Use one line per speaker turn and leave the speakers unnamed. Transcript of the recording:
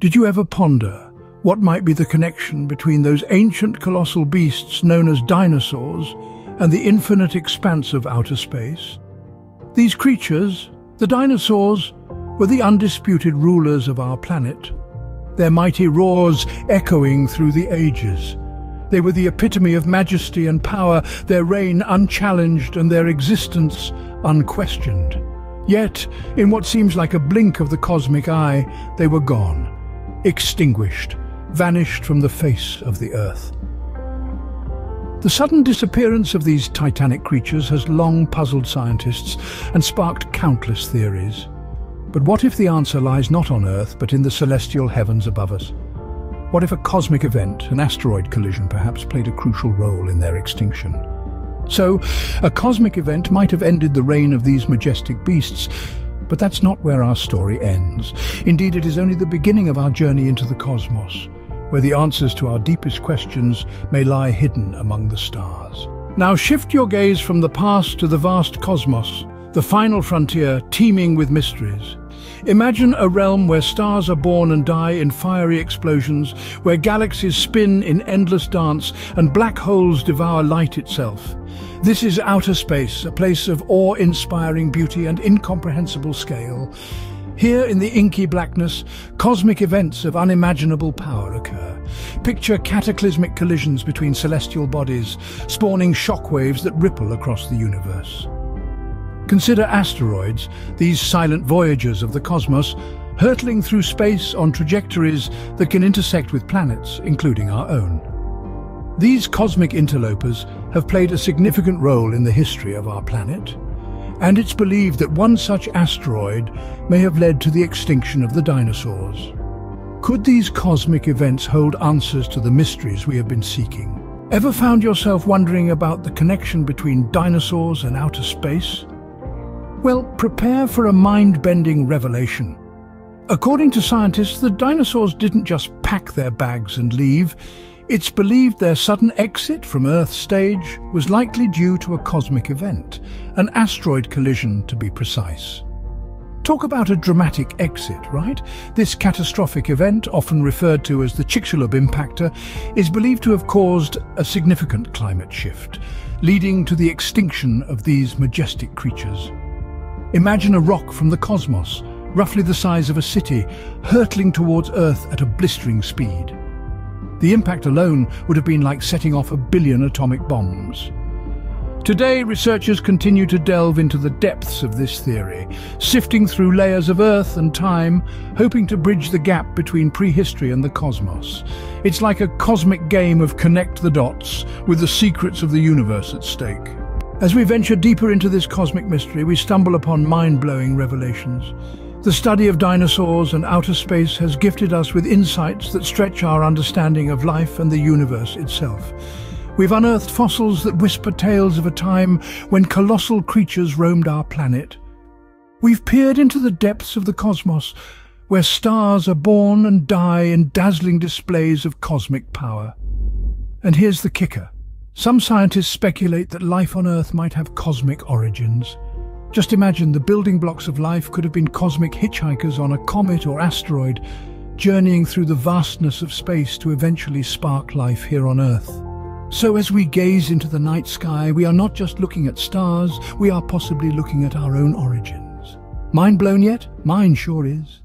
Did you ever ponder what might be the connection between those ancient colossal beasts known as dinosaurs and the infinite expanse of outer space? These creatures, the dinosaurs, were the undisputed rulers of our planet, their mighty roars echoing through the ages. They were the epitome of majesty and power, their reign unchallenged and their existence unquestioned. Yet, in what seems like a blink of the cosmic eye, they were gone extinguished, vanished from the face of the earth. The sudden disappearance of these titanic creatures has long puzzled scientists and sparked countless theories. But what if the answer lies not on Earth, but in the celestial heavens above us? What if a cosmic event, an asteroid collision perhaps, played a crucial role in their extinction? So, a cosmic event might have ended the reign of these majestic beasts, but that's not where our story ends. Indeed, it is only the beginning of our journey into the cosmos, where the answers to our deepest questions may lie hidden among the stars. Now shift your gaze from the past to the vast cosmos, the final frontier teeming with mysteries. Imagine a realm where stars are born and die in fiery explosions, where galaxies spin in endless dance and black holes devour light itself. This is outer space, a place of awe-inspiring beauty and incomprehensible scale. Here in the inky blackness, cosmic events of unimaginable power occur. Picture cataclysmic collisions between celestial bodies, spawning shockwaves that ripple across the universe. Consider asteroids, these silent voyagers of the cosmos, hurtling through space on trajectories that can intersect with planets, including our own. These cosmic interlopers have played a significant role in the history of our planet, and it's believed that one such asteroid may have led to the extinction of the dinosaurs. Could these cosmic events hold answers to the mysteries we have been seeking? Ever found yourself wondering about the connection between dinosaurs and outer space? Well, prepare for a mind-bending revelation. According to scientists, the dinosaurs didn't just pack their bags and leave. It's believed their sudden exit from Earth's stage was likely due to a cosmic event, an asteroid collision to be precise. Talk about a dramatic exit, right? This catastrophic event, often referred to as the Chicxulub impactor, is believed to have caused a significant climate shift, leading to the extinction of these majestic creatures. Imagine a rock from the cosmos, roughly the size of a city, hurtling towards Earth at a blistering speed. The impact alone would have been like setting off a billion atomic bombs. Today, researchers continue to delve into the depths of this theory, sifting through layers of Earth and time, hoping to bridge the gap between prehistory and the cosmos. It's like a cosmic game of connect the dots, with the secrets of the universe at stake. As we venture deeper into this cosmic mystery, we stumble upon mind-blowing revelations. The study of dinosaurs and outer space has gifted us with insights that stretch our understanding of life and the universe itself. We've unearthed fossils that whisper tales of a time when colossal creatures roamed our planet. We've peered into the depths of the cosmos, where stars are born and die in dazzling displays of cosmic power. And here's the kicker. Some scientists speculate that life on Earth might have cosmic origins. Just imagine the building blocks of life could have been cosmic hitchhikers on a comet or asteroid, journeying through the vastness of space to eventually spark life here on Earth. So as we gaze into the night sky, we are not just looking at stars, we are possibly looking at our own origins. Mind blown yet? Mine sure is.